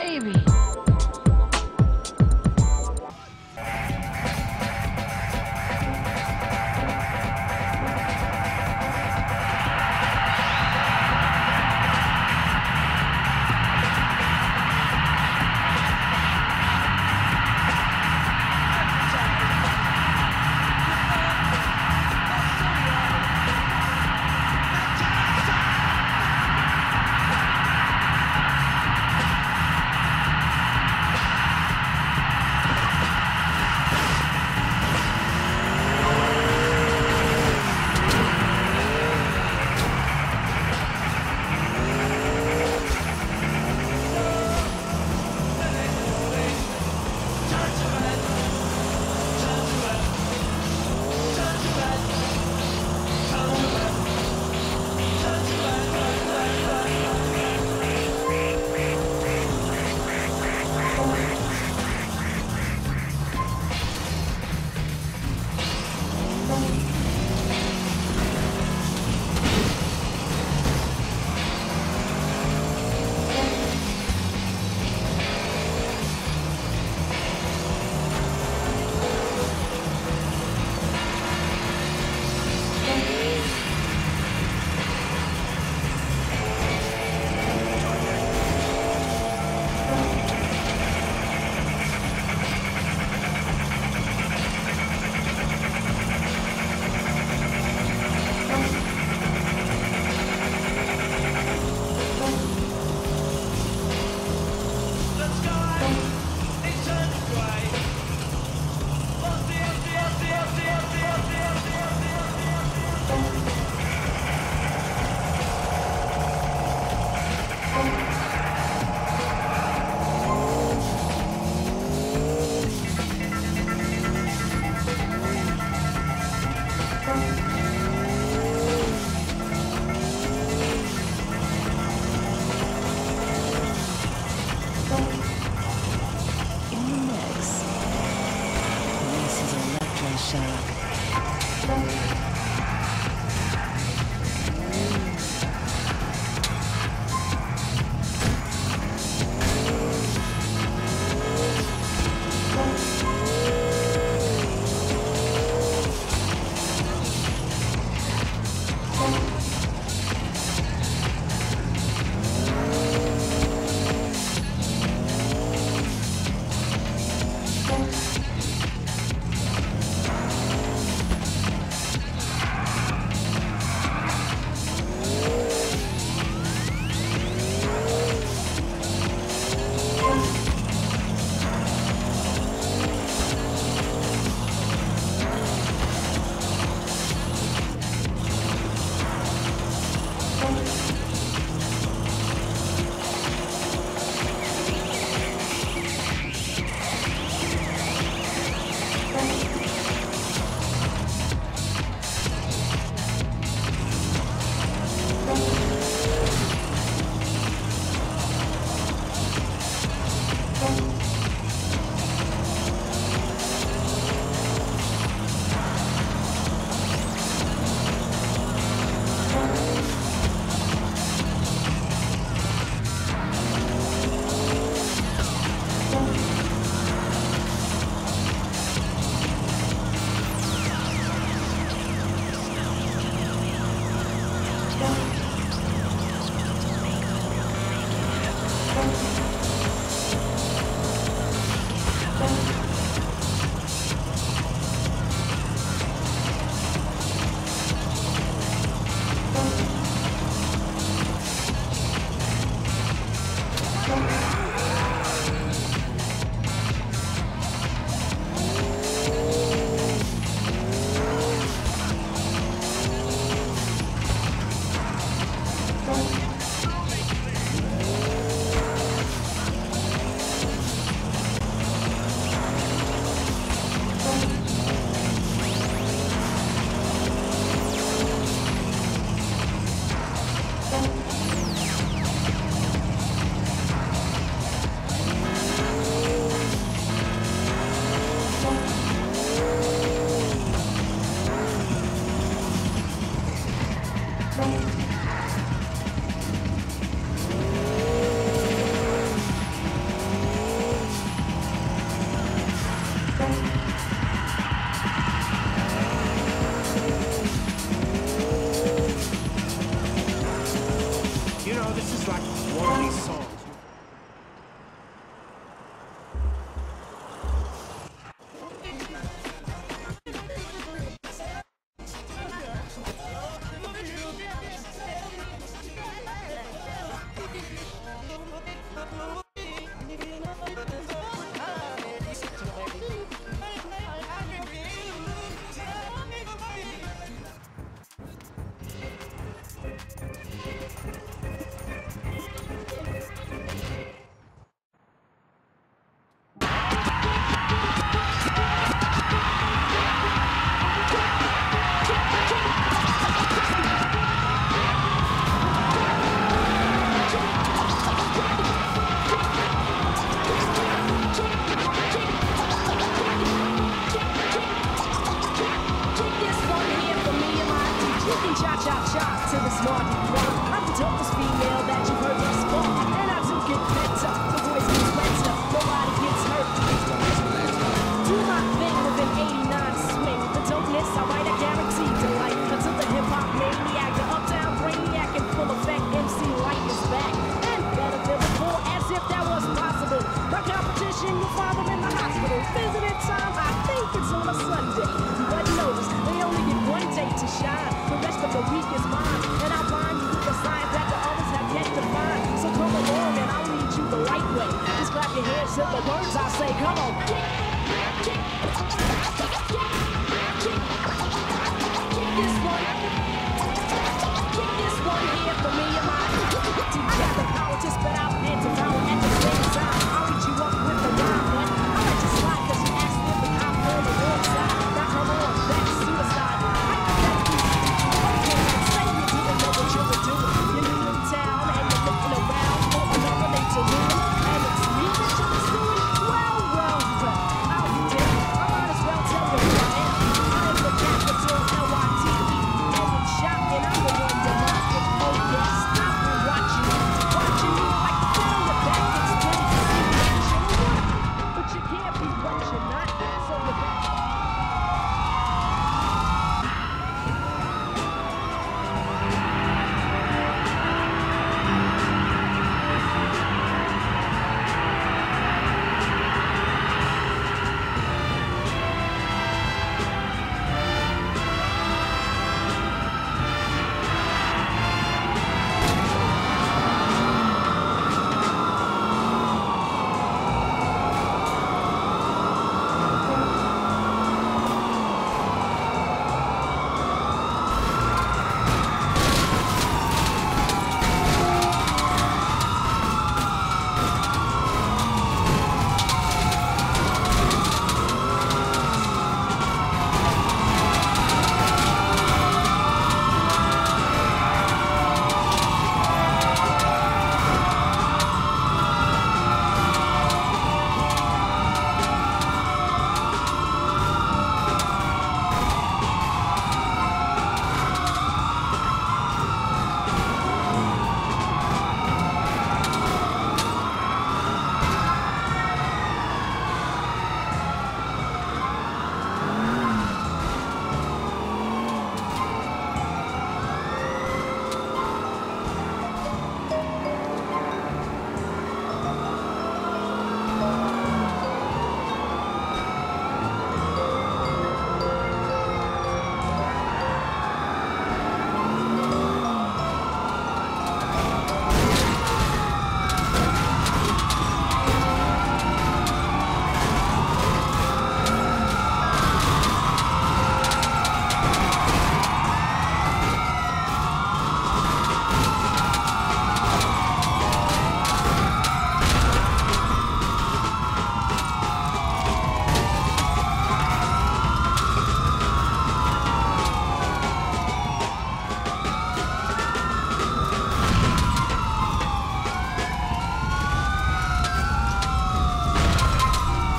baby. You know, this is like one of these songs. You find in the hospital. Visiting time, I think it's on a Sunday. But notice, they only get one day to shine. The rest of the week is mine. And I'll find you with the signs that the others have yet to find. So come along and I'll lead you the right way. Just clap your hands to the words I say. Come on.